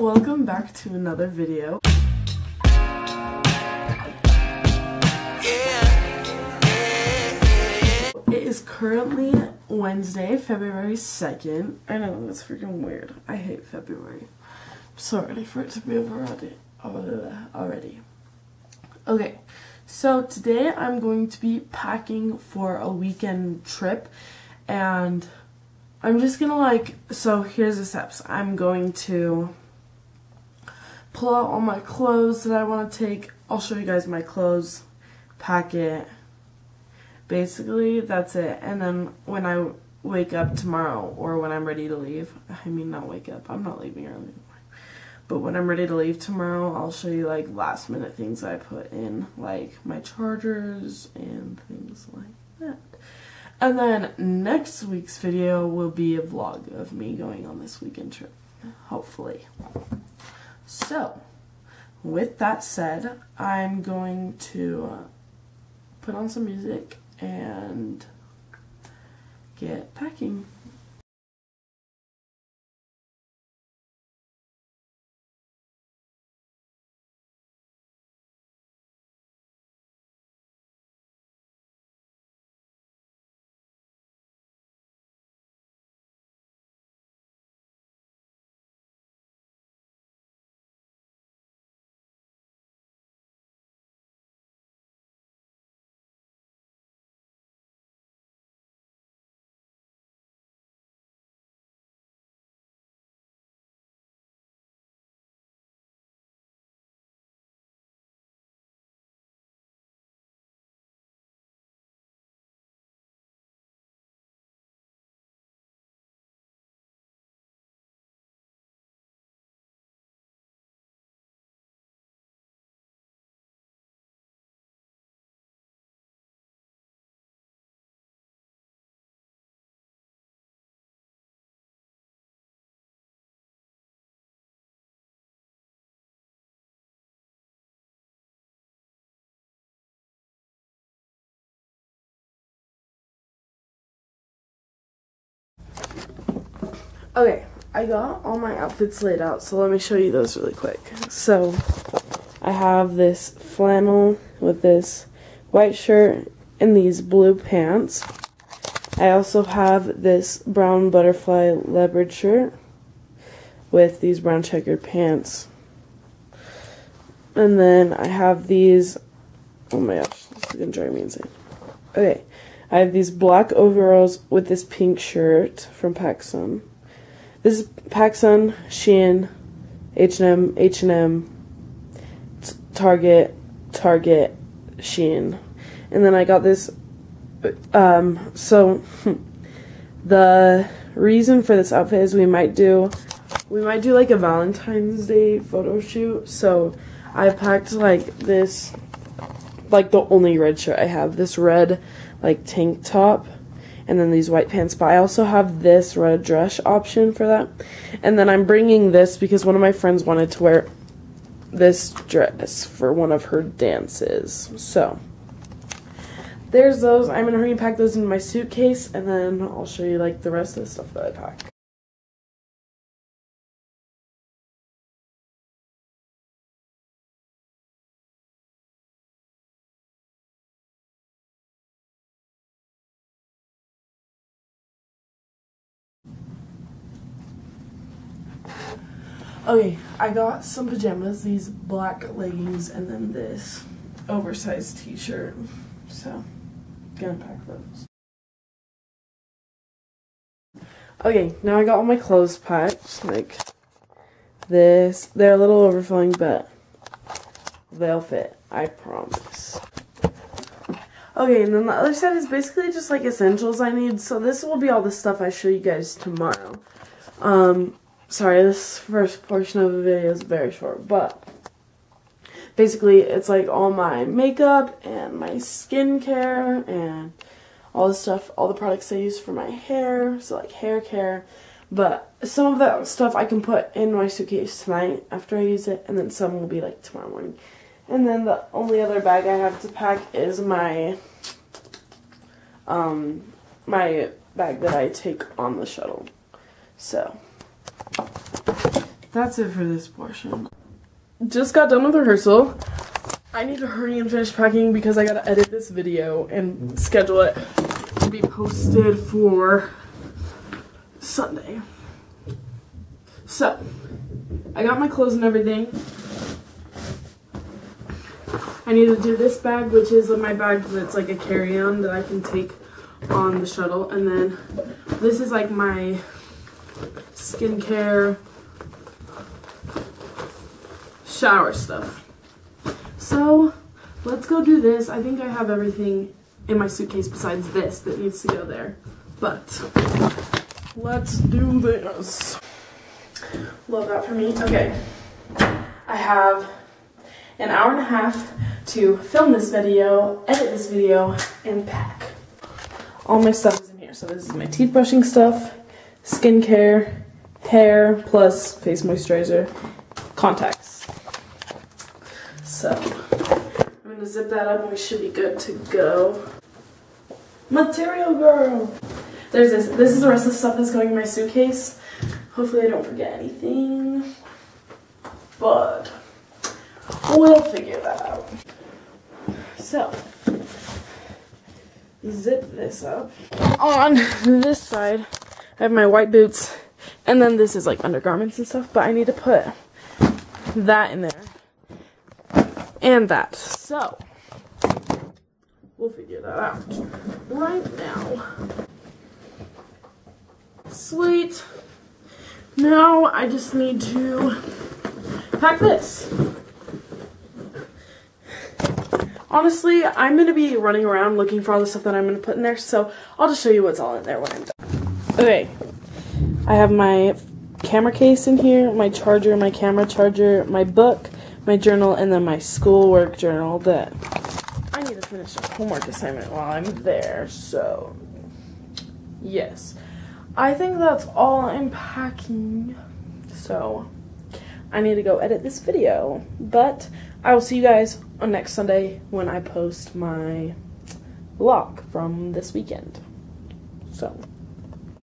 welcome back to another video. It is currently Wednesday, February 2nd. I know, that's freaking weird. I hate February. I'm so ready for it to be over already. already. Okay, so today I'm going to be packing for a weekend trip and I'm just gonna like, so here's the steps. I'm going to pull out all my clothes that I want to take. I'll show you guys my clothes, pack it. Basically, that's it. And then when I wake up tomorrow or when I'm ready to leave, I mean not wake up, I'm not leaving early. But when I'm ready to leave tomorrow, I'll show you like last minute things I put in, like my chargers and things like that. And then next week's video will be a vlog of me going on this weekend trip, hopefully. So, with that said, I'm going to put on some music and get packing. Okay, I got all my outfits laid out, so let me show you those really quick. So, I have this flannel with this white shirt and these blue pants. I also have this brown butterfly leopard shirt with these brown checkered pants. And then I have these, oh my gosh, this is going to drive me insane. Okay, I have these black overalls with this pink shirt from PacSun. This is PacSun, Shein, H&M, H&M, Target, Target, Shein. And then I got this, um, so the reason for this outfit is we might do, we might do like a Valentine's Day photo shoot. So I packed like this, like the only red shirt I have, this red like tank top and then these white pants. But I also have this red dress option for that. And then I'm bringing this because one of my friends wanted to wear this dress for one of her dances. So, there's those. I'm going to hurry and pack those in my suitcase, and then I'll show you like the rest of the stuff that I pack. Okay, I got some pajamas, these black leggings, and then this oversized t-shirt. So, gonna pack those. Okay, now I got all my clothes packed, like this. They're a little overflowing, but they'll fit, I promise. Okay, and then the other side is basically just like essentials I need. So this will be all the stuff I show you guys tomorrow. Um, sorry, this first portion of the video is very short, but basically it's like all my makeup and my skincare and all the stuff, all the products I use for my hair, so like hair care. But some of that stuff I can put in my suitcase tonight after I use it, and then some will be like tomorrow morning. And then the only other bag I have to pack is my um my bag that I take on the shuttle. So that's it for this portion. Just got done with rehearsal. I need to hurry and finish packing because I gotta edit this video and schedule it to be posted for Sunday. So, I got my clothes and everything. I need to do this bag, which is my bag that's like a carry-on that I can take on the shuttle. And then this is like my skincare shower stuff. So let's go do this. I think I have everything in my suitcase besides this that needs to go there. But let's do this. Love that for me. Okay. I have an hour and a half to film this video, edit this video, and pack. All my stuff is in here. So this is my teeth brushing stuff, skincare, hair, plus face moisturizer, contacts. So I'm gonna zip that up and we should be good to go. Material girl! There's this. This is the rest of the stuff that's going in my suitcase. Hopefully I don't forget anything. But we'll figure that out. So, zip this up. On this side, I have my white boots, and then this is like undergarments and stuff, but I need to put that in there. And that. So, we'll figure that out right now. Sweet. Now I just need to pack this. Honestly, I'm going to be running around looking for all the stuff that I'm going to put in there, so I'll just show you what's all in there when I'm done. Okay, I have my camera case in here, my charger, my camera charger, my book, my journal, and then my schoolwork journal that I need to finish a homework assignment while I'm there, so yes. I think that's all I'm packing, so I need to go edit this video, but I will see you guys on next Sunday when I post my vlog from this weekend. So.